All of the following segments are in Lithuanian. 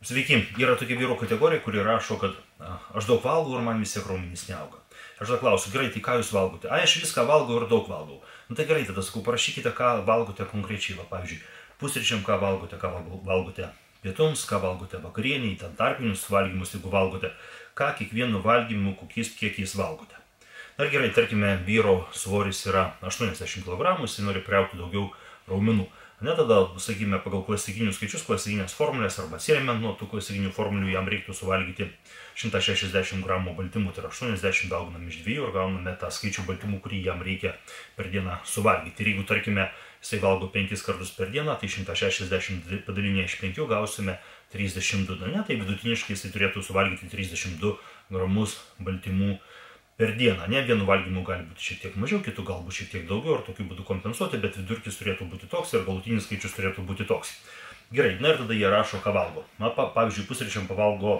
Sveiki, yra tokia vyro kategorija, kuri rašo, kad aš daug valgau ir man vis tiek raumenys neauga. Aš tada klausiu, gerai, tai ką jūs valgote? Ai, aš viską valgau ir daug valgau. Na tai gerai, tada sakau, parašykite, ką valgote konkrečiai. Va, pavyzdžiui, pusryčiam, ką valgote, ką valgote pietums, ką valgote vakarieniai, ten tarpinius valgymus, jeigu valgote, ką kiekvienu valgymu, kokiais kiekiais valgote. Na gerai, tarkime, vyro svoris yra 80 kg, jis nori priaukti daugiau raumenų. Ne tada, sakykime, pagal klasikinius skaičius, klasikinės formulės arba sėriment nuo tų klasikinių formulių jam reiktų suvalgyti 160 gramų baltymų, tai yra 80 dauginam iš dviejų ir gauname tą skaičių baltymų, kurį jam reikia per dieną suvalgyti. Ir jeigu, tarkime, jisai valgo 5 kartus per dieną, tai 160 padalinė iš 5 gausime 32. Na, ne, tai vidutiniškai jisai turėtų suvalgyti 32 gramus baltymų per dieną. Ne vienu valgymu gali būti šiek tiek mažiau, kitų galbūt šiek tiek daugiau ir tokiu būdu kompensuoti, bet vidurkis turėtų būti toks ir galutinis skaičius turėtų būti toks. Gerai, na ir tada jie rašo, ką valgo. Na, pa, pavyzdžiui, pusryčiam pavalgo,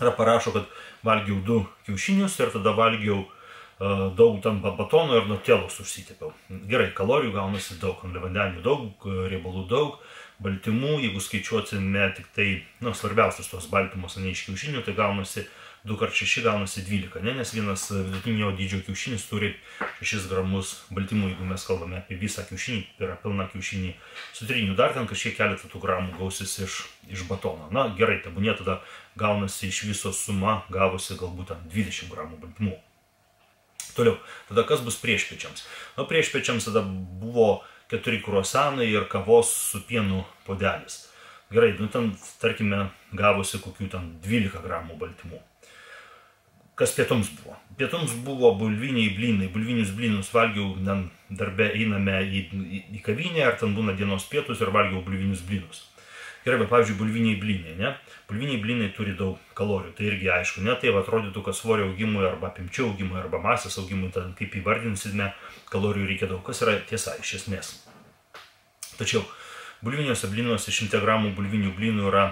yra parašo, kad valgiau du kiaušinius ir tada valgiau uh, daug tam batono ir nutėlos užsitepiau. Gerai, kalorijų gaunasi daug, angliavandenių daug, riebalų daug, baltymų, jeigu skaičiuosime tik tai, nu, svarbiausius tos baltymus, ne iš kiaušinių, tai gaunasi 2 kart 6 gaunasi 12, ne? nes vienas vidutinio dydžio kiaušinis turi 6 gramus baltymų, jeigu mes kalbame apie visą kiaušinį, tai yra pilną kiaušinį su triniu, dar ten kažkiek keletą tų gramų gausis iš, iš batono. Na gerai, tebūnė tada gaunasi iš viso suma gavusi galbūt 20 gramų baltymų. Toliau, tada kas bus priešpečiams? Na priešpečiams tada buvo keturi kruosanai ir kavos su pienu podelis. Gerai, nu ten, tarkime, gavosi kokių ten 12 gramų baltymų kas pietums buvo. Pietums buvo bulviniai blynai, bulvinius blynus valgiau, ten darbe einame į, į, į kavinę, ar ten būna dienos pietus ir valgiau bulvinius blynus. Gerai, bet pavyzdžiui, bulviniai blynai, ne? Bulviniai blynai turi daug kalorijų, tai irgi aišku, ne? Tai atrodytų, kad svorio augimui arba apimčių augimui arba masės augimui, ten kaip įvardinsime, kalorijų reikia daug, kas yra tiesa iš esmės. Tačiau bulviniuose blynuose 100 gramų bulvinių blynų yra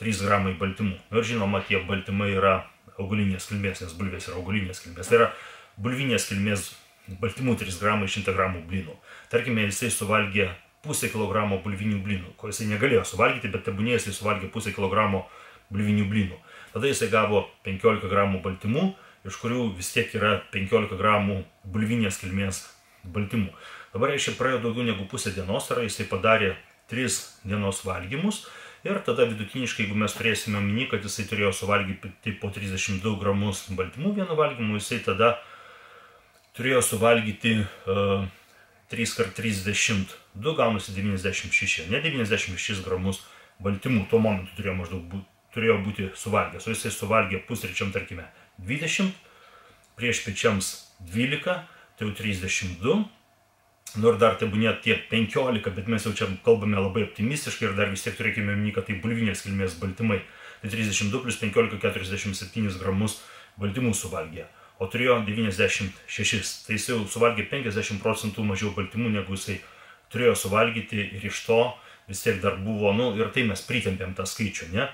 3 gramai baltymų. Ir žinoma, tie baltymai yra augalinės kilmės, nes bulvės yra augalinės kilmės. Tai yra bulvinės kilmės baltymų 3 gramai 100 gramų blynų. Tarkime, jisai suvalgė pusę kilogramo bulvinių blynų, ko jisai negalėjo suvalgyti, bet tebūnė jisai suvalgė pusę kilogramo bulvinių blynų. Tada jisai gavo 15 gramų baltymų, iš kurių vis tiek yra 15 gramų bulvinės kilmės baltymų. Dabar reiškia praėjo daugiau negu pusę dienos, tai jisai padarė 3 dienos valgymus Ir tada vidutiniškai, jeigu mes turėsime omeny, kad jisai turėjo suvalgyti po 32 gramus baltymų vienu valgymu, jisai tada turėjo suvalgyti uh, 3 kart 32, gaunasi 96, ne 96 gramus baltymų tuo momentu turėjo maždaug turėjo būti suvalgęs. O jisai suvalgė pusryčiam, tarkime, 20, prieš pečiams 12, tai jau 32 nors dar tebūnė tie 15, bet mes jau čia kalbame labai optimistiškai ir dar vis tiek turėkime minį, kad tai bulvinės kilmės baltymai. Tai 32 plus 15, 47 gramus baltymų suvalgė, o turėjo 96. Tai jis jau suvalgė 50 procentų mažiau baltymų, negu jisai turėjo suvalgyti ir iš to vis tiek dar buvo, nu ir tai mes pritempėm tą skaičių, ne?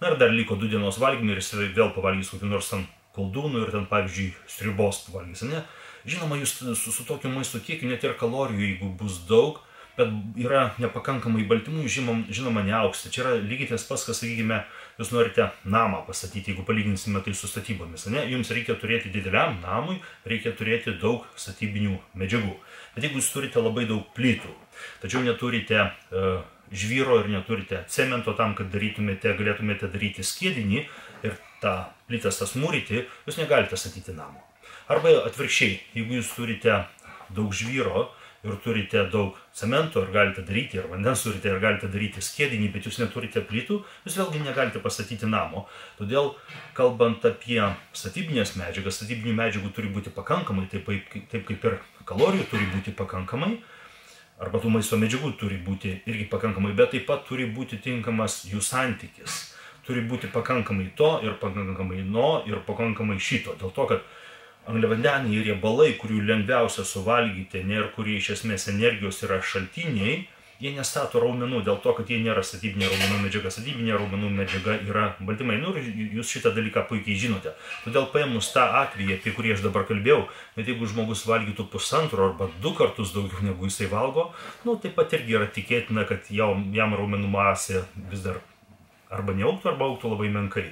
Na ir dar liko du dienos valgymai ir jis vėl pavalgys kokį nors ten koldūnų ir ten, pavyzdžiui, stribos pavalgys, ne? Žinoma, jūs su, su tokiu maisto kiekiu net ir kalorijų, jeigu bus daug, bet yra nepakankamai baltymų, žinoma, žinoma neauksite. Čia yra lygiai tas pats, kas, sakykime, jūs norite namą pastatyti, jeigu palyginsime tai su statybomis. Ne? Jums reikia turėti dideliam namui, reikia turėti daug statybinių medžiagų. Bet jeigu jūs turite labai daug plytų, tačiau neturite uh, žvyro ir neturite cemento tam, kad darytumėte, galėtumėte daryti skėdinį ir tą plytą tas mūryti, jūs negalite statyti namo. Arba atvirkščiai, jeigu jūs turite daug žvyro ir turite daug cemento ir galite daryti, ir vandens turite ir galite daryti skėdinį, bet jūs neturite plytų, jūs vėlgi negalite pastatyti namo. Todėl, kalbant apie statybinės medžiagas, statybinių medžiagų turi būti pakankamai, taip, taip kaip ir kalorijų turi būti pakankamai, arba tų maisto medžiagų turi būti irgi pakankamai, bet taip pat turi būti tinkamas jų santykis. Turi būti pakankamai to ir pakankamai no ir pakankamai šito. Dėl to, kad angliavandeniai riebalai, kurių lengviausia suvalgyti, ir kurie iš esmės energijos yra šaltiniai, jie nestato raumenų dėl to, kad jie nėra statybinė raumenų medžiaga. Statybinė raumenų medžiaga yra baltymai. Nu, jūs šitą dalyką puikiai žinote. Todėl paėmus tą atvejį, apie kurį aš dabar kalbėjau, net jeigu žmogus valgytų pusantro arba du kartus daugiau negu jisai valgo, nu, taip pat irgi yra tikėtina, kad jau, jam raumenų masė vis dar arba neauktų, arba auktų labai menkai.